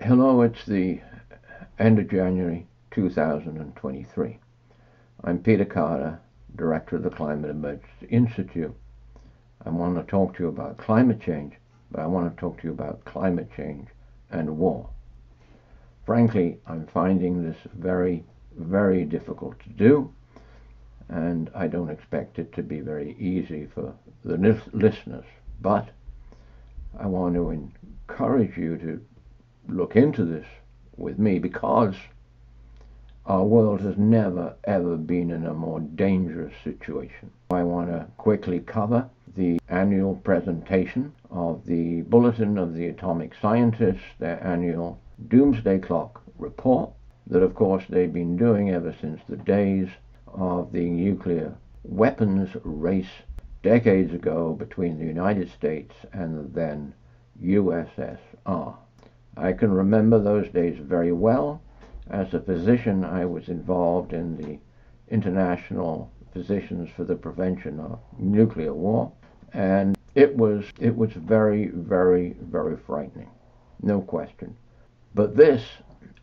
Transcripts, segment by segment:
Hello, it's the end of January 2023. I'm Peter Carter, Director of the Climate Emergency Institute. I want to talk to you about climate change, but I want to talk to you about climate change and war. Frankly, I'm finding this very, very difficult to do, and I don't expect it to be very easy for the listeners. But I want to encourage you to look into this with me because our world has never ever been in a more dangerous situation. I want to quickly cover the annual presentation of the Bulletin of the Atomic Scientists, their annual Doomsday Clock report, that of course they've been doing ever since the days of the nuclear weapons race decades ago between the United States and the then USSR. I can remember those days very well. As a physician, I was involved in the International Physicians for the Prevention of Nuclear War, and it was it was very, very, very frightening, no question. But this,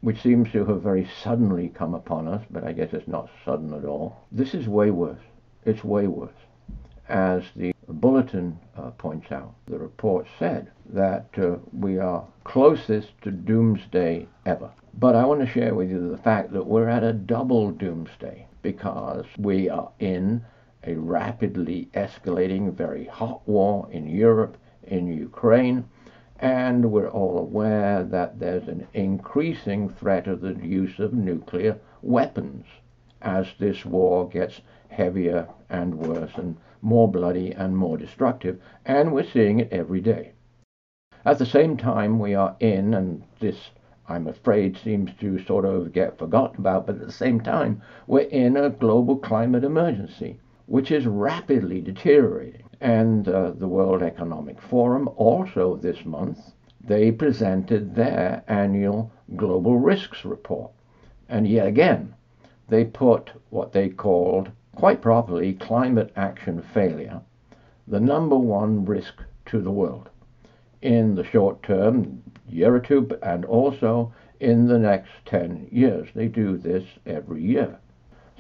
which seems to have very suddenly come upon us, but I guess it's not sudden at all, this is way worse. It's way worse. As the bulletin uh, points out, the report said that uh, we are closest to doomsday ever. But I want to share with you the fact that we're at a double doomsday because we are in a rapidly escalating, very hot war in Europe, in Ukraine, and we're all aware that there's an increasing threat of the use of nuclear weapons as this war gets heavier and worse and more bloody and more destructive, and we're seeing it every day. At the same time, we are in, and this I'm afraid seems to sort of get forgotten about, but at the same time, we're in a global climate emergency, which is rapidly deteriorating. And uh, the World Economic Forum also this month, they presented their annual global risks report. And yet again, they put what they called quite properly, climate action failure, the number one risk to the world in the short term, year or two, and also in the next 10 years. They do this every year.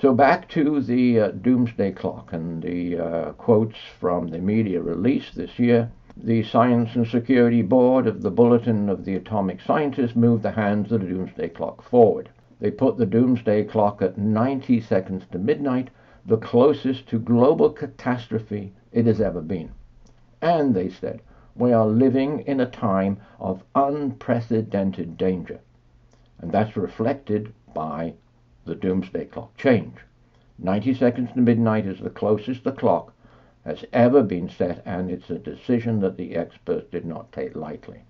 So back to the uh, doomsday clock and the uh, quotes from the media release this year. The Science and Security Board of the Bulletin of the Atomic Scientists moved the hands of the doomsday clock forward. They put the doomsday clock at 90 seconds to midnight the closest to global catastrophe it has ever been. And they said, we are living in a time of unprecedented danger. And that's reflected by the doomsday clock change. 90 seconds to midnight is the closest the clock has ever been set, and it's a decision that the experts did not take lightly.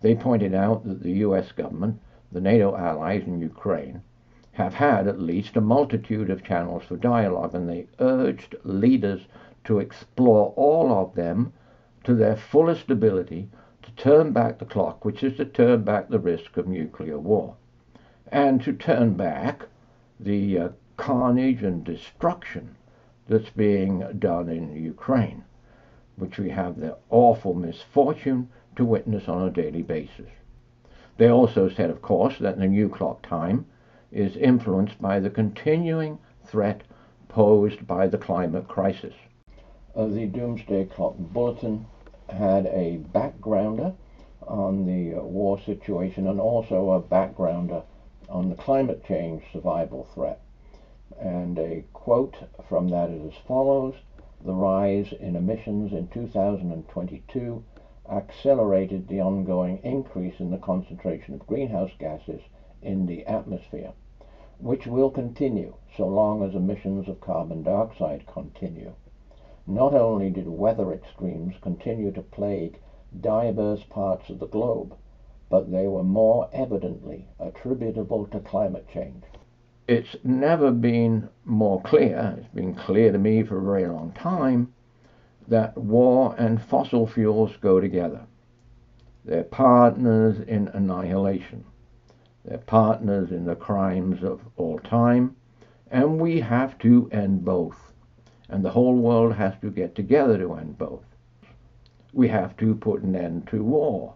They pointed out that the US government, the NATO allies in Ukraine, have had at least a multitude of channels for dialogue, and they urged leaders to explore all of them to their fullest ability to turn back the clock, which is to turn back the risk of nuclear war, and to turn back the uh, carnage and destruction that's being done in Ukraine, which we have the awful misfortune to witness on a daily basis. They also said, of course, that the new clock time is influenced by the continuing threat posed by the climate crisis. Uh, the Doomsday Clock Bulletin had a backgrounder on the war situation and also a backgrounder on the climate change survival threat. And a quote from that is as follows The rise in emissions in 2022 accelerated the ongoing increase in the concentration of greenhouse gases in the atmosphere, which will continue so long as emissions of carbon dioxide continue. Not only did weather extremes continue to plague diverse parts of the globe, but they were more evidently attributable to climate change. It's never been more clear, it's been clear to me for a very long time, that war and fossil fuels go together. They're partners in annihilation. They're partners in the crimes of all time, and we have to end both. And the whole world has to get together to end both. We have to put an end to war.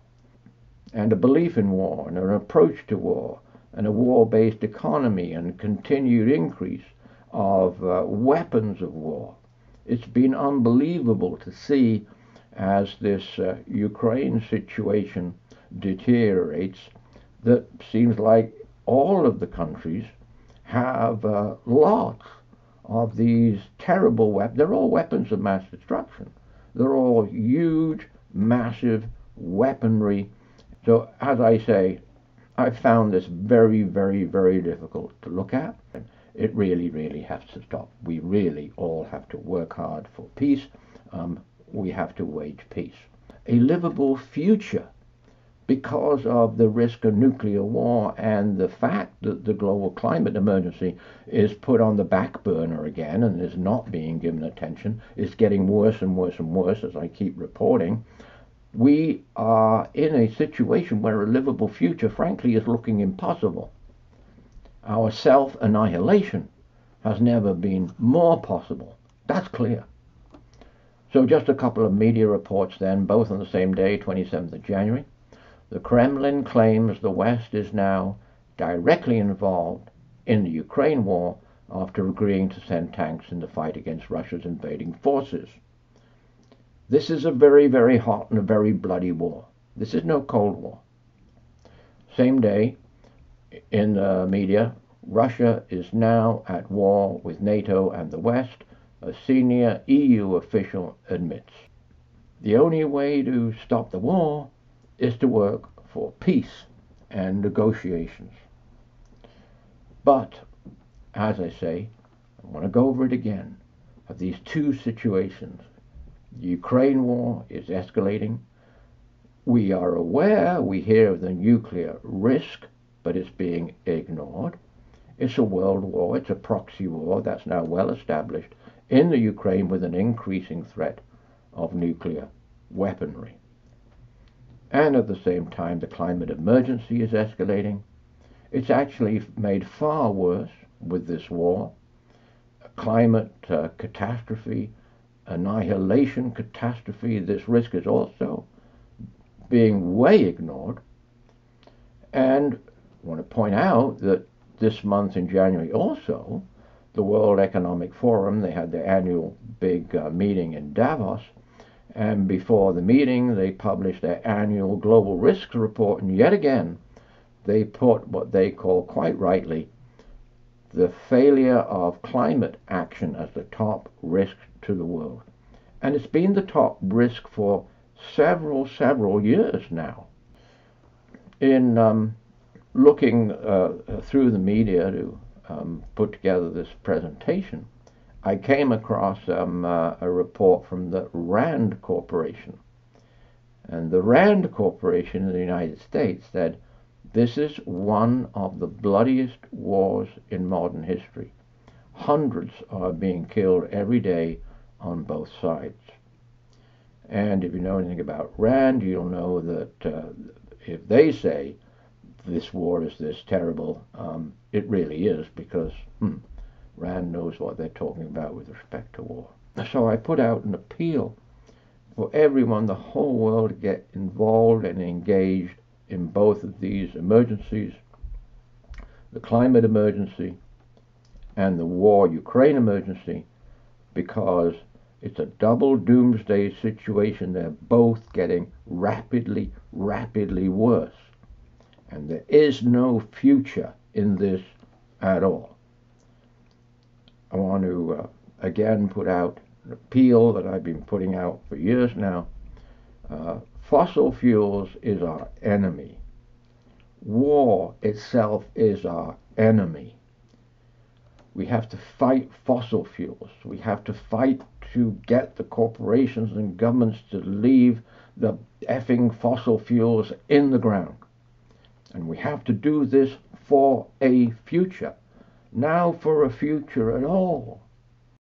and a belief in war and an approach to war and a war based economy and continued increase of uh, weapons of war. It's been unbelievable to see as this uh, Ukraine situation deteriorates that seems like all of the countries have uh, lots of these terrible weapons. They're all weapons of mass destruction. They're all huge, massive weaponry. So, as I say, I found this very, very, very difficult to look at. It really, really has to stop. We really all have to work hard for peace. Um, we have to wage peace. A livable future because of the risk of nuclear war and the fact that the global climate emergency is put on the back burner again and is not being given attention, is getting worse and worse and worse as I keep reporting. We are in a situation where a livable future, frankly, is looking impossible. Our self annihilation has never been more possible. That's clear. So, just a couple of media reports then, both on the same day, 27th of January. The Kremlin claims the West is now directly involved in the Ukraine war after agreeing to send tanks in the fight against Russia's invading forces. This is a very, very hot and a very bloody war. This is no Cold War. Same day, in the media, Russia is now at war with NATO and the West, a senior EU official admits. The only way to stop the war is to work for peace and negotiations. But, as I say, I want to go over it again, of these two situations. The Ukraine war is escalating. We are aware, we hear of the nuclear risk, but it's being ignored. It's a world war, it's a proxy war that's now well established in the Ukraine with an increasing threat of nuclear weaponry. And at the same time, the climate emergency is escalating. It's actually made far worse with this war. Climate uh, catastrophe, annihilation catastrophe, this risk is also being way ignored. And I want to point out that this month in January also, the World Economic Forum, they had their annual big uh, meeting in Davos, and before the meeting, they published their annual global risks report. And yet again, they put what they call, quite rightly, the failure of climate action as the top risk to the world. And it's been the top risk for several, several years now. In um, looking uh, through the media to um, put together this presentation, I came across um, uh, a report from the RAND Corporation. And the RAND Corporation in the United States said this is one of the bloodiest wars in modern history. Hundreds are being killed every day on both sides. And if you know anything about RAND, you'll know that uh, if they say this war is this terrible, um, it really is because hmm, Rand knows what they're talking about with respect to war. So I put out an appeal for everyone, the whole world, to get involved and engaged in both of these emergencies the climate emergency and the war Ukraine emergency because it's a double doomsday situation. They're both getting rapidly, rapidly worse. And there is no future in this at all. I want to uh, again put out an appeal that I've been putting out for years now. Uh, fossil fuels is our enemy. War itself is our enemy. We have to fight fossil fuels. We have to fight to get the corporations and governments to leave the effing fossil fuels in the ground. And we have to do this for a future now for a future at all.